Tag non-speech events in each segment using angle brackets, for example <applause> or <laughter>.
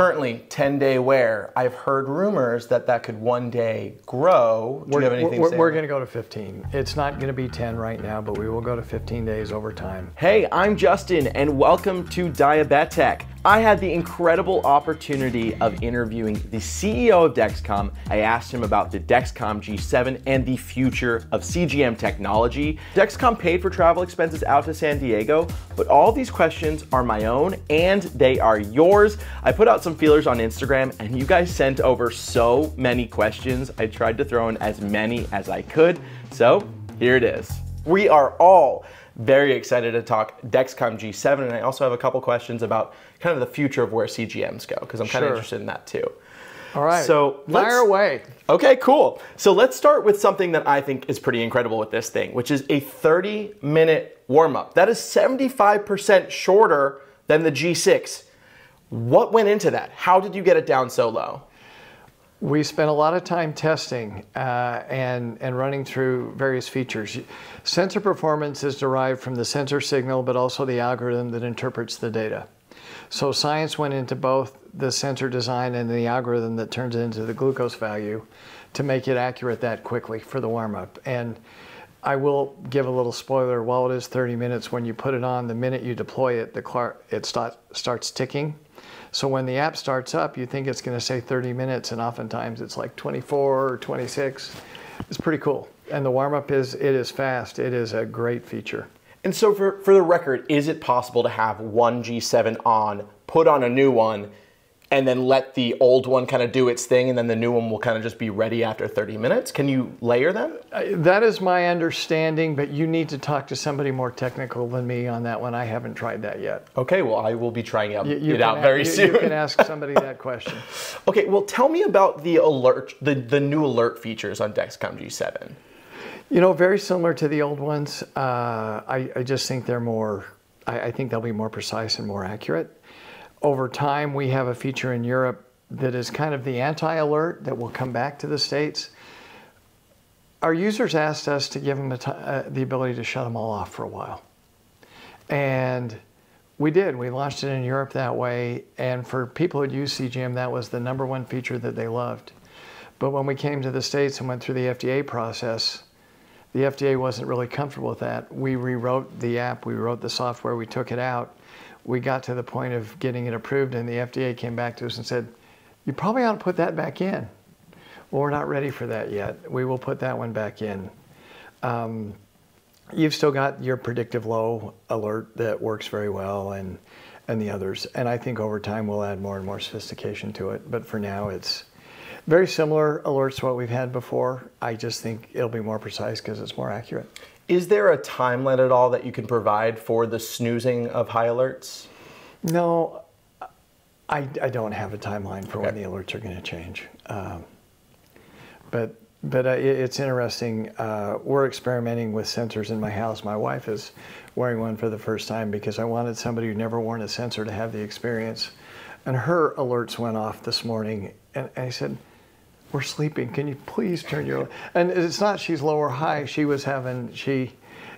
currently 10 day wear. I've heard rumors that that could one day grow. Do we're, you have anything we're, to we're going to go to 15. It's not going to be 10 right now, but we will go to 15 days over time. Hey, I'm Justin, and welcome to Diabetech. I had the incredible opportunity of interviewing the CEO of Dexcom. I asked him about the Dexcom G7 and the future of CGM technology. Dexcom paid for travel expenses out to San Diego, but all these questions are my own and they are yours. I put out some feelers on Instagram and you guys sent over so many questions. I tried to throw in as many as I could. So here it is. We are all very excited to talk Dexcom G7, and I also have a couple questions about kind of the future of where CGMs go because I'm kind of Sure. interested in that too. All right. So, fire let's- away. Okay, cool. So let's start with something that I think is pretty incredible with this thing, which is a 30 minute warm up. That is 75% shorter than the G6. What went into that? How did you get it down so low? We spent a lot of time testing uh, and, and running through various features. Sensor performance is derived from the sensor signal, but also the algorithm that interprets the data. So science went into both the sensor design and the algorithm that turns it into the glucose value to make it accurate that quickly for the warm-up. And I will give a little spoiler. While it is 30 minutes, when you put it on, the minute you deploy it, the clar- it start, starts ticking. So when the app starts up, you think it's going to say 30 minutes, and oftentimes it's like 24 or 26. It's pretty cool. And the warm up is it is fast. It is a great feature. And so, for, for the record, is it possible to have one G7 on, put on a new one, and then let the old one kind of do its thing, and then the new one will kind of just be ready after 30 minutes? Can you layer them? Uh, That is my understanding, but you need to talk to somebody more technical than me on that one. I haven't tried that yet. Okay, well, I will be trying out, You, it you can out a- very you- soon. You can ask <laughs> somebody that question. Okay, well, tell me about the alert, the, the new alert features on Dexcom G7. You know, very similar to the old ones. Uh, I, I just think they're more, I, I think they'll be more precise and more accurate. Over time, we have a feature in Europe that is kind of the anti alert that will come back to the States. Our users asked us to give them ti- uh, the ability to shut them all off for a while. And we did. We launched it in Europe that way. And for people who use CGM, that was the number one feature that they loved. But when we came to the States and went through the FDA process, the FDA wasn't really comfortable with that. We rewrote the app, we wrote the software, we took it out. We got to the point of getting it approved, and the FDA came back to us and said, You probably ought to put that back in. Well, we're not ready for that yet. We will put that one back in. Um, you've still got your predictive low alert that works very well, and, and the others. And I think over time we'll add more and more sophistication to it. But for now, it's very similar alerts to what we've had before. I just think it'll be more precise because it's more accurate. Is there a timeline at all that you can provide for the snoozing of high alerts? No, I, I don't have a timeline for when the alerts are going to change. Um, but but uh, it, it's interesting. Uh, we're experimenting with sensors in my house. My wife is wearing one for the first time because I wanted somebody who'd never worn a sensor to have the experience. And her alerts went off this morning, and, and I said, "We're sleeping. Can you please turn your?" And it's not she's low or high. She was having she,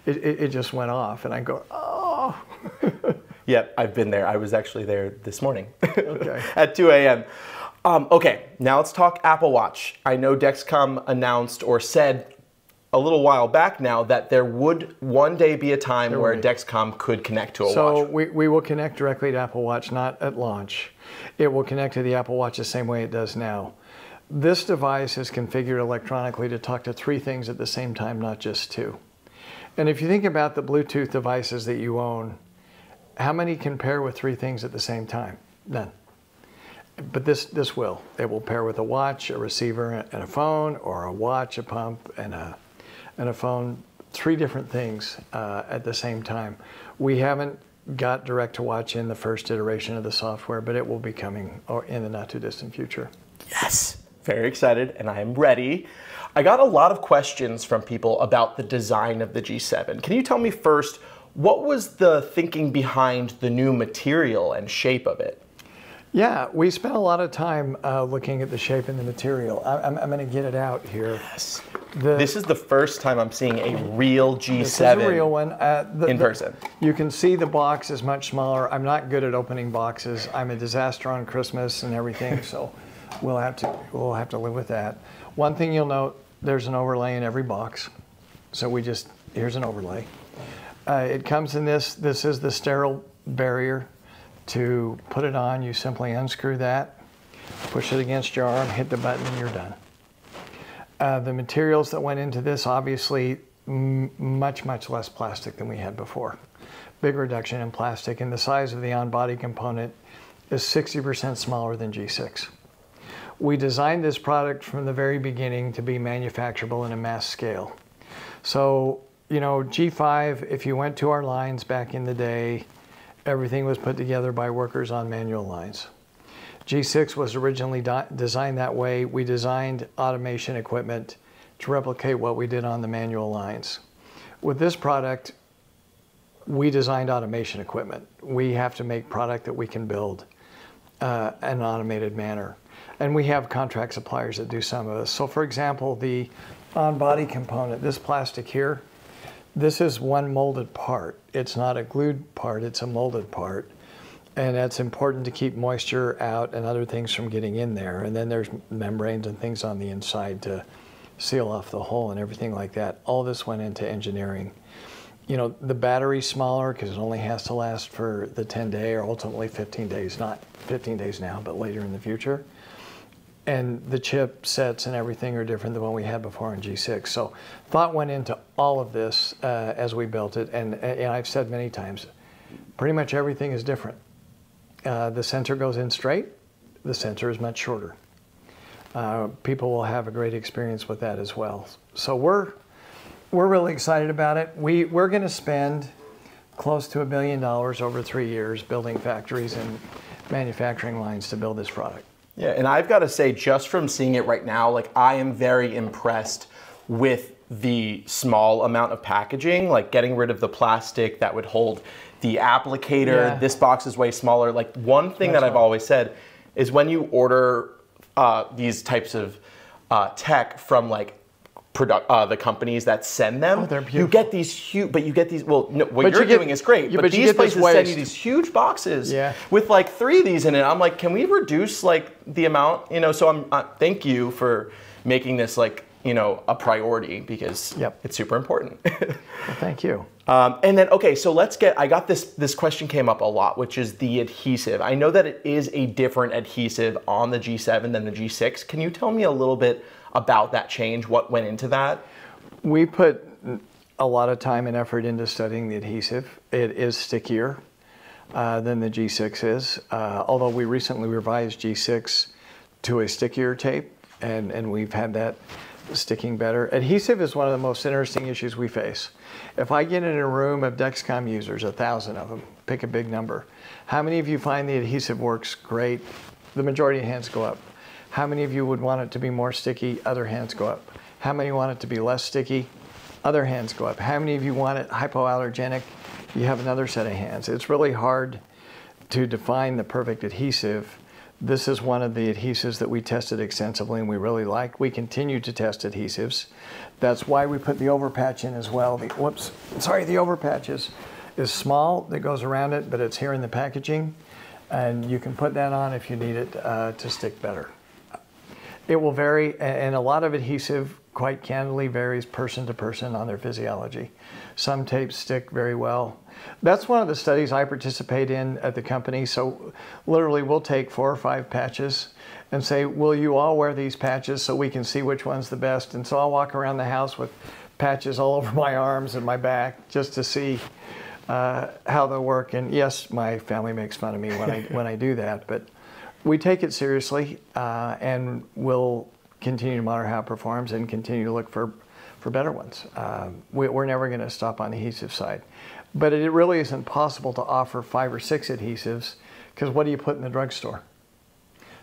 it, it, it just went off, and I go, "Oh." <laughs> Yep, I've been there. I was actually there this morning Okay. <laughs> at 2 a.m. Um, okay, now let's talk Apple Watch. I know Dexcom announced or said a little while back now that there would one day be a time where would be. Dexcom could connect to a So watch. we, we will connect directly to Apple Watch, not at launch. It will connect to the Apple Watch the same way it does now. This device is configured electronically to talk to three things at the same time, not just two. And if you think about the Bluetooth devices that you own, how many can pair with three things at the same time? None. But this, this will. It will pair with a watch, a receiver, and a phone, or a watch, a pump, and a, and a phone. Three different things uh, at the same time. We haven't got direct to watch in the first iteration of the software, but it will be coming in the not too distant future. Yes, very excited, and I am ready. I got a lot of questions from people about the design of the G7. Can you tell me first, what was the thinking behind the new material and shape of it? Yeah, we spent a lot of time uh, looking at the shape and the material. I, I'm, I'm going to get it out here. The- this is the first time I'm seeing a real G7 This is a real one. Uh, the- in the- person. You can see the box is much smaller. I'm not good at opening boxes. I'm a disaster on Christmas and everything, so we'll have to we'll have to live with that. One thing you'll note: there's an overlay in every box. So we just here's an overlay. Uh, it comes in this. This is the sterile barrier. To put it on, you simply unscrew that, push it against your arm, hit the button, and you're done. Uh, the materials that went into this, obviously, much, much less plastic than we had before. Big reduction in plastic, and the size of the on body component is 60% smaller than G6. We designed this product from the very beginning to be manufacturable in a mass scale. So, you know, G5, if you went to our lines back in the day, everything was put together by workers on manual lines. G6 was originally designed that way. We designed automation equipment to replicate what we did on the manual lines. With this product, we designed automation equipment. We have to make product that we can build uh, in an automated manner. And we have contract suppliers that do some of this. So for example, the on-body component, this plastic here, this is one molded part. It's not a glued part, it's a molded part. And that's important to keep moisture out and other things from getting in there. And then there's membranes and things on the inside to seal off the hole and everything like that. All this went into engineering. You know, the battery's smaller because it only has to last for the 10 day or ultimately 15 days, not 15 days now, but later in the future. And the chip sets and everything are different than what we had before in G6. So thought went into all of this uh, as we built it. And, and I've said many times, pretty much everything is different. Uh, the sensor goes in straight, the sensor is much shorter. Uh, people will have a great experience with that as well. So we're, we're really excited about it. We, we're going to spend close to a billion dollars over three years building factories and manufacturing lines to build this product. Yeah, and I've got to say, just from seeing it right now, like I am very impressed with the small amount of packaging, like getting rid of the plastic that would hold the applicator. Yeah. This box is way smaller. Like one thing That's that I've right. always said is when you order uh, these types of uh, tech from like product uh, the companies that send them, Oh, they're you get these huge. But you get these. Well, no, what But you're you get- doing is great. yeah, but, but these places send you these huge boxes Yeah. with like three of these in it. I'm like, can we reduce like the amount? You know, so I'm uh, thank you for making this like you know a priority because Yep. it's super important. <laughs> Well, thank you. um, and then okay, so let's get. I got this. This question came up a lot, which is the adhesive. I know that it is a different adhesive on the G7 than the G6. Can you tell me a little bit about that change? What went into that? We put a lot of time and effort into studying the adhesive. It is stickier uh, than the G6 is, uh, although we recently revised G6 to a stickier tape, and, and we've had that sticking better. Adhesive is one of the most interesting issues we face. If I get in a room of Dexcom users, a thousand of them, pick a big number, how many of you find the adhesive works great? The majority of hands go up. How many of you would want it to be more sticky? Other hands go up. How many want it to be less sticky? Other hands go up. How many of you want it hypoallergenic? You have another set of hands. It's really hard to define the perfect adhesive. This is one of the adhesives that we tested extensively and we really like. We continue to test adhesives. That's why we put the overpatch in as well. The, whoops, sorry, the overpatch is, is small that goes around it, but it's here in the packaging. And you can put that on if you need it uh, to stick better. It will vary, and a lot of adhesive, quite candidly, varies person to person on their physiology. Some tapes stick very well. That's one of the studies I participate in at the company. So, literally, we'll take four or five patches and say, Will you all wear these patches so we can see which one's the best? And so I'll walk around the house with patches all <laughs> over my arms and my back just to see uh, how they work. And yes, my family makes fun of me when I <laughs> when I do that, but we take it seriously, uh, and we'll continue to monitor how it performs and continue to look for for better ones. Uh, we, we're never going to stop on the adhesive side, but it really isn't possible to offer five or six adhesives because what do you put in the drugstore?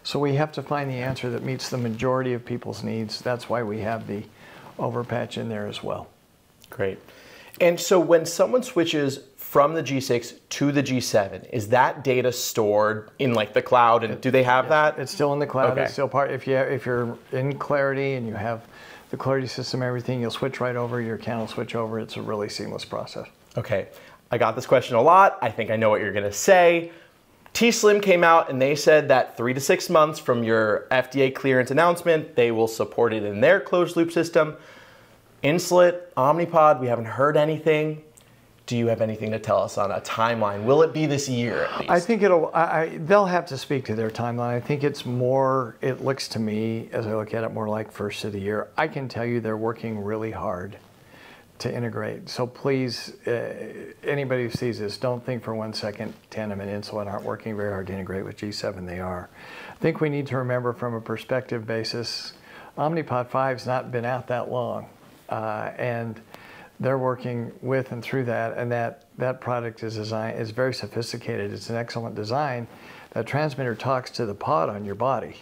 So we have to find the answer that meets the majority of people's needs. That's why we have the overpatch in there as well. Great. And so when someone switches from the G6 to the G7, is that data stored in like the cloud? And do they have that? It's still in the cloud. Okay. It's still part. If you if you're in Clarity and you have the clarity system, everything. You'll switch right over. Your account will switch over. It's a really seamless process. Okay, I got this question a lot. I think I know what you're gonna say. T Slim came out and they said that three to six months from your FDA clearance announcement, they will support it in their closed loop system. Insulet, Omnipod, we haven't heard anything. Do you have anything to tell us on a timeline? Will it be this year at least? I think it'll. I, I, they'll have to speak to their timeline. I think it's more. It looks to me, as I look at it, more like first of the year. I can tell you they're working really hard to integrate. So please, uh, anybody who sees this, don't think for one second Tandem and Insulet aren't working very hard to integrate with G7. They are. I think we need to remember from a perspective basis, Omnipod 5's not been out that long, uh, and they're working with and through that, and that that product is designed is very sophisticated. It's an excellent design. That transmitter talks to the pod on your body,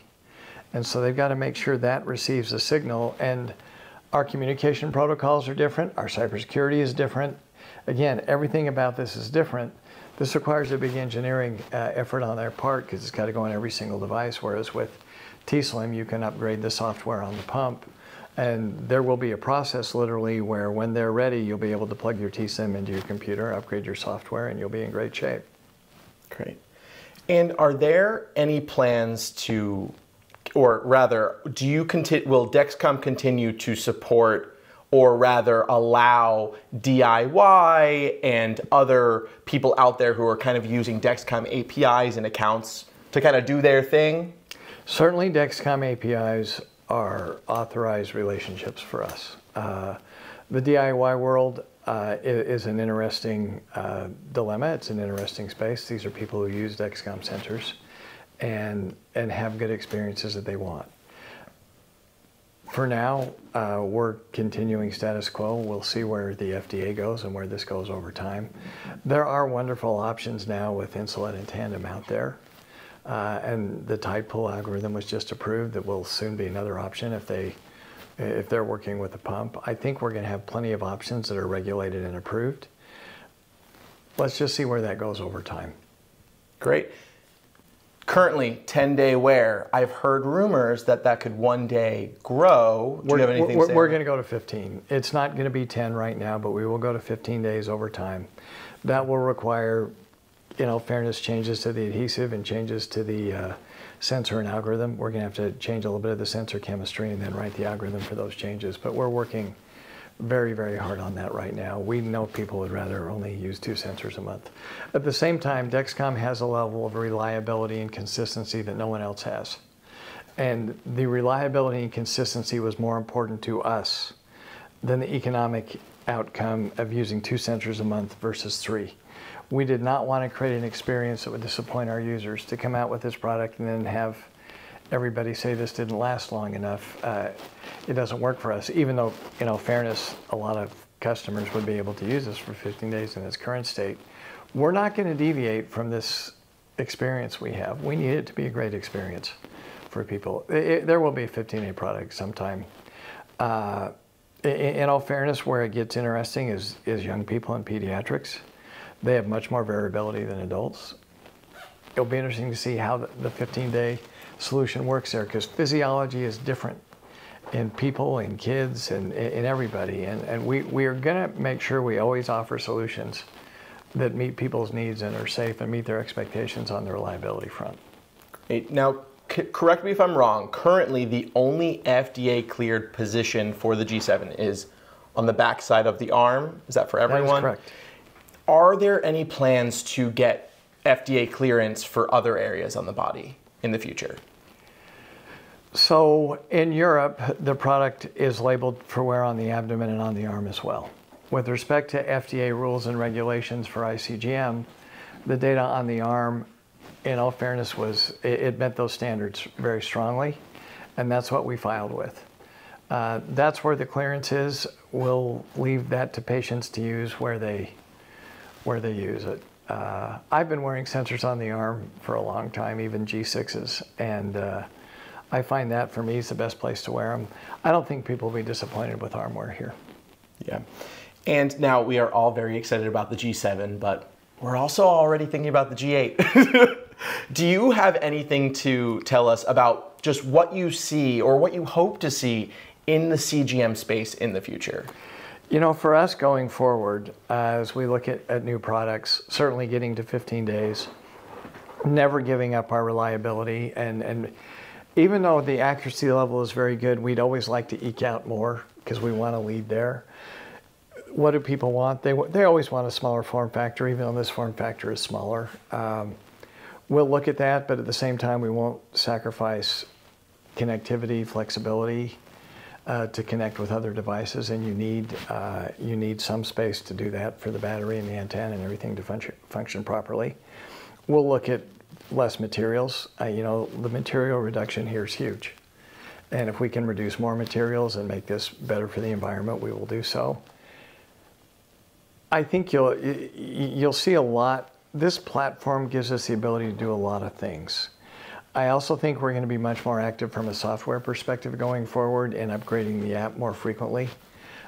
and so they've got to make sure that receives a signal. And our communication protocols are different. Our cybersecurity is different. Again, everything about this is different. This requires a big engineering uh, effort on their part because it's got to go on every single device. Whereas with T-Slim, you can upgrade the software on the pump and there will be a process literally where when they're ready, you'll be able to plug your T-Slim into your computer, upgrade your software, and you'll be in great shape. Great. And are there any plans to, or rather, do you conti- will Dexcom continue to support or rather allow DIY and other people out there who are kind of using Dexcom APIs and accounts to kind of do their thing? Certainly, Dexcom APIs are authorized relationships for us. Uh, the DIY world uh, is, an interesting uh, dilemma. It's an interesting space. These are people who use Dexcom sensors and, and have good experiences that they want. For now, uh, we're continuing status quo. We'll see where the FDA goes and where this goes over time. There are wonderful options now with Insulet and Tandem out there. Uh, and the Tidepool algorithm was just approved. That will soon be another option if they if they're working with a pump. I think we're going to have plenty of options that are regulated and approved. Let's just see where that goes over time. Great. Currently, 10 day wear. I've heard rumors that that could one day grow. Do we're, you have anything we're, we're going to go to 15. It's not going to be 10 right now, but we will go to 15 days over time. That will require you know, fairness changes to the adhesive and changes to the uh, sensor and algorithm. We're going to have to change a little bit of the sensor chemistry and then write the algorithm for those changes. But we're working very, very hard on that right now. We know people would rather only use two sensors a month. At the same time, Dexcom has a level of reliability and consistency that no one else has. And the reliability and consistency was more important to us than the economic outcome of using two sensors a month versus three we did not want to create an experience that would disappoint our users to come out with this product and then have everybody say this didn't last long enough. Uh, it doesn't work for us, even though, you know, fairness, a lot of customers would be able to use this for 15 days in its current state. We're not going to deviate from this experience we have. We need it to be a great experience for people. It, it, there will be a 15-day product sometime. Uh, in, in all fairness, where it gets interesting is, is young people and pediatrics. They have much more variability than adults. It'll be interesting to see how the 15 day solution works there because physiology is different in people and kids and in everybody. And, and we, we are going to make sure we always offer solutions that meet people's needs and are safe and meet their expectations on the reliability front. Now, c- correct me if I'm wrong. Currently, the only FDA cleared position for the G7 is on the back side of the arm. Is that for everyone? That is correct. Are there any plans to get FDA clearance for other areas on the body in the future? So in Europe, the product is labeled for wear on the abdomen and on the arm as well. With respect to FDA rules and regulations for iCGM, the data on the arm, in all fairness, was it, it met those standards very strongly, and that's what we filed with. Uh, that's where the clearance is. We'll leave that to patients to use where they where they use it. Uh, I've been wearing sensors on the arm for a long time, even G6s, and uh, I find that for me is the best place to wear them. I don't think people will be disappointed with arm wear here. Yeah. And now we are all very excited about the G7, but we're also already thinking about the G8. <laughs> Do you have anything to tell us about just what you see or what you hope to see in the CGM space in the future? You know, for us going forward, uh, as we look at, at new products, certainly getting to 15 days, never giving up our reliability, and, and even though the accuracy level is very good, we'd always like to eke out more because we want to lead there. What do people want? They, they always want a smaller form factor, even though this form factor is smaller. Um, we'll look at that, but at the same time, we won't sacrifice connectivity, flexibility, uh, to connect with other devices, and you need uh, you need some space to do that for the battery and the antenna and everything to function function properly. We'll look at less materials. Uh, you know, the material reduction here is huge, and if we can reduce more materials and make this better for the environment, we will do so. I think you'll you'll see a lot. This platform gives us the ability to do a lot of things. I also think we're going to be much more active from a software perspective going forward and upgrading the app more frequently.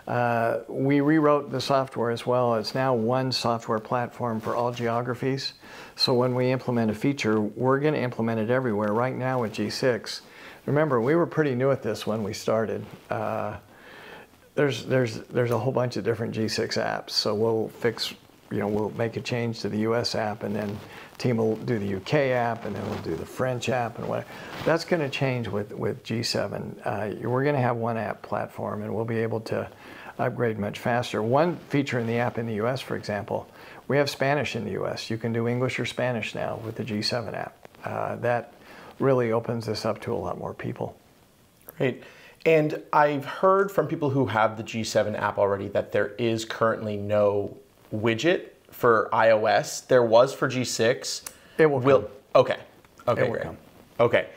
Uh, we rewrote the software as well. It's now one software platform for all geographies. So when we implement a feature, we're going to implement it everywhere. Right now with G6, remember we were pretty new at this when we started. Uh, there's there's there's a whole bunch of different G6 apps. So we'll fix, you know, we'll make a change to the US app and then team will do the UK app and then we'll do the French app and whatever. That's going to change with, with G7. Uh, we're going to have one app platform and we'll be able to upgrade much faster. One feature in the app in the US, for example, we have Spanish in the US. You can do English or Spanish now with the G7 app. Uh, that really opens this up to a lot more people. Great. And I've heard from people who have the G7 app already that there is currently no widget for iOS. There was for G6. It will, will come. Okay. Okay, it will great. Come. Okay.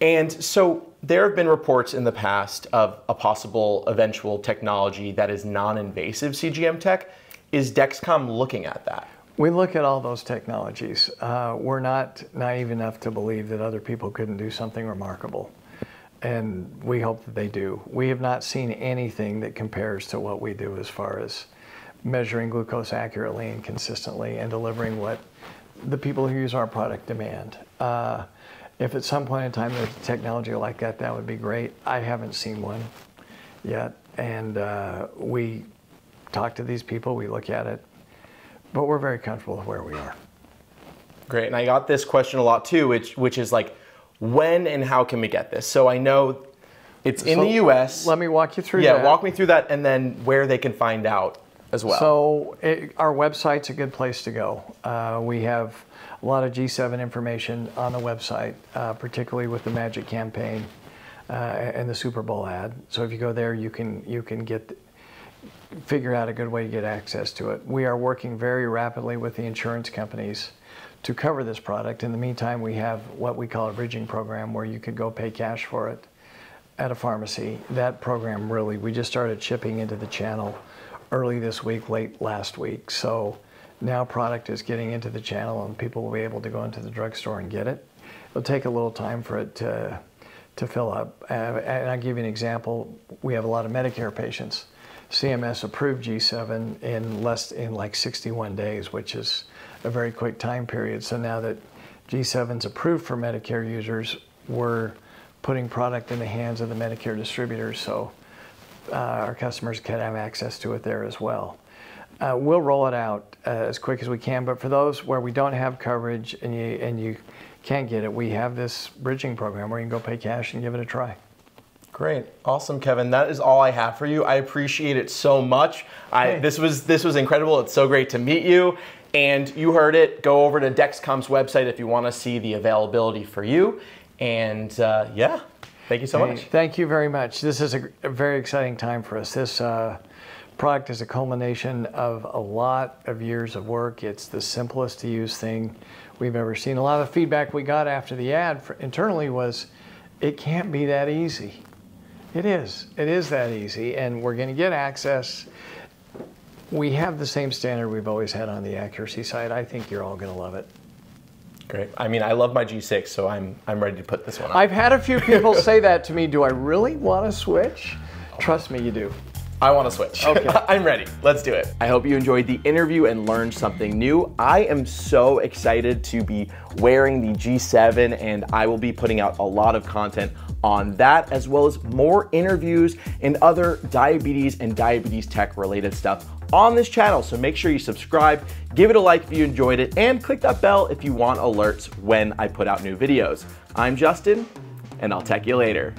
And so there have been reports in the past of a possible eventual technology that is non-invasive CGM tech. Is Dexcom looking at that? We look at all those technologies. Uh, we're not naive enough to believe that other people couldn't do something remarkable. And we hope that they do. We have not seen anything that compares to what we do as far as measuring glucose accurately and consistently and delivering what the people who use our product demand. Uh, if at some point in time there's technology like that, that would be great. I haven't seen one yet. And uh, we talk to these people, we look at it, but we're very comfortable with where we are. Great. And I got this question a lot too, which, which is like, when and how can we get this? So I know it's in so the US. Let me walk you through yeah, that. walk me through that and then where they can find out as well. So it, our website's a good place to go. Uh, we have a lot of G7 information on the website, uh, particularly with the Magic campaign uh, and the Super Bowl ad. So if you go there, you can you can get figure out a good way to get access to it. We are working very rapidly with the insurance companies to cover this product. In the meantime, we have what we call a bridging program where you could go pay cash for it at a pharmacy. That program really, we just started shipping into the channel early this week, late last week. So now product is getting into the channel and people will be able to go into the drugstore and get it. It'll take a little time for it to, to fill up. Uh, and I'll give you an example. We have a lot of Medicare patients. CMS approved G7 in less in like 61 days, which is a very quick time period. So now that G7's approved for Medicare users, we're putting product in the hands of the Medicare distributors. So uh, our customers can have access to it there as well. Uh, we'll roll it out uh, as quick as we can, but for those where we don't have coverage and you, and you can't get it, we have this bridging program where you can go pay cash and give it a try. Great, awesome, Kevin. That is all I have for you. I appreciate it so much. I, this was this was incredible. It's so great to meet you. And you heard it. Go over to Dexcom's website if you want to see the availability for you. And uh, yeah, Thank you so much. Thank you very much. This is a, very exciting time for us. This uh, product is a culmination of a lot of years of work. It's the simplest to use thing we've ever seen. A lot of feedback we got after the ad for, internally was, it can't be that easy. It is. It is that easy, and we're going to get access. We have the same standard we've always had on the accuracy side. I think you're all going to love it. Great. I mean, I love my G6, so I'm I'm ready to put this one on. I've had a few people say that to me. Do I really want to switch? Trust me, you do. I want to switch. Okay. <laughs> I'm ready. Let's do it. I hope you enjoyed the interview and learned something new. I am so excited to be wearing the G7 and I will be putting out a lot of content on that as well as more interviews and other diabetes and diabetes tech related stuff on this channel. So make sure you subscribe, give it a like if you enjoyed it, and click that bell if you want alerts when I put out new videos. I'm Justin, and I'll tech you later.